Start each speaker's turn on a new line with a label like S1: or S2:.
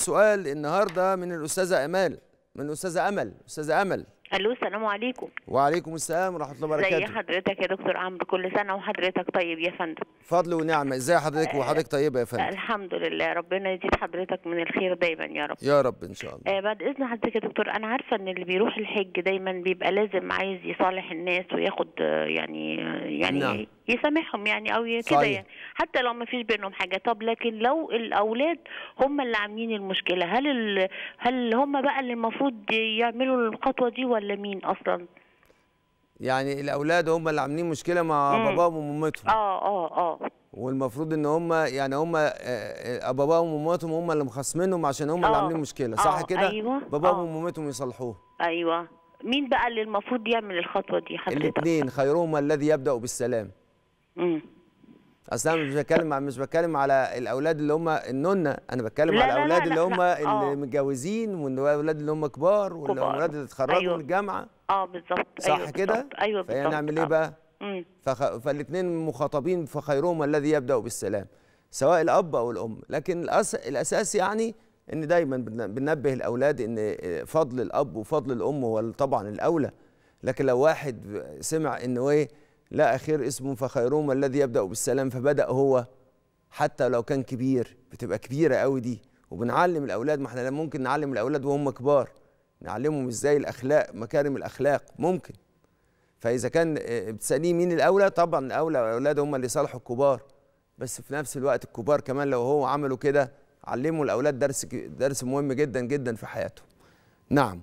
S1: سؤال النهارده من الأستاذة أمال. من الأستاذة أمل. أستاذة أمل.
S2: ألو السلام عليكم.
S1: وعليكم السلام ورحمة الله وبركاته.
S2: حضرتك يا دكتور عمرو؟ كل سنة وحضرتك طيب يا فندم.
S1: فضل ونعمة. إزاي حضرتك وحضرتك طيبه يا فندم؟
S2: الحمد لله. ربنا يزيد حضرتك من الخير دايما يا رب.
S1: يا رب إن شاء الله.
S2: آه بعد إذن حضرتك يا دكتور أنا عارفة إن اللي بيروح الحج دايما بيبقى لازم عايز يصالح الناس وياخد آه، يعني آه، يعني
S1: نعم.
S2: يسامحهم يعني أو كده. يعني. حتى لو ما فيش بينهم حاجة طب لكن لو الأولاد هم اللي عاملين المشكلة هل ال... هل هم بقى اللي المفروض يعملوا الخطوة دي ولا مين أصلا
S1: يعني الأولاد هم اللي عاملين مشكلة مع. باباهم ومامتهم
S2: آه آه آه
S1: والمفروض إن هم يعني هم آه، آه، باباهم ومامتهم هم اللي مخاصمينهم عشان هم اللي
S2: آه.
S1: عاملين مشكلة صح
S2: آه،
S1: كده
S2: أيوة.
S1: باباهم
S2: آه.
S1: ومامتهم يصلحوه
S2: أيوه مين بقى اللي المفروض يعمل الخطوة دي حضرتك
S1: الاثنين خيرهما الذي يبدأ بالسلام
S2: مم.
S1: أصل أنا مش بتكلم مش بتكلم على الأولاد اللي هم النونة أنا بتكلم
S2: لا،
S1: على
S2: لا،
S1: الاولاد
S2: لا،
S1: اللي هم. اللي
S2: آه.
S1: متجوزين والاولاد اللي هم كبار. والاولاد اللي اتخرجوا
S2: أيوة.
S1: من الجامعة
S2: آه بالظبط
S1: صح
S2: أيوة
S1: كده.
S2: أيوه بالظبط
S1: فنعمل إيه
S2: آه.
S1: بقى. فخ... فالاثنين مخاطبين فخيرهما الذي يبدأ بالسلام سواء الأب أو الأم لكن الأس... الأساس يعني إن دايما بن- بننبه الأولاد إن فضل الأب وفضل الأم هو طبعا الأولى لكن لو واحد سمع إنه إيه لا خير اسمه فخيرهما الذي يبدأ بالسلام فبدأ هو. حتى لو كان كبير بتبقى كبيرة قوي دي. وبنعلم الأولاد ما إحنا ممكن نعلم الأولاد وهم كبار. نعلمهم إزاي الأخلاق مكارم الأخلاق. ممكن. فإذا كان آه، بتسأليه مين الأولى طبعا الاولى الأولاد هم اللي صالحوا الكبار. بس في نفس الوقت الكبار كمان لو هو عملوا كده علموا الأولاد درس درس مهم جدا جدا في حياتهم. نعم.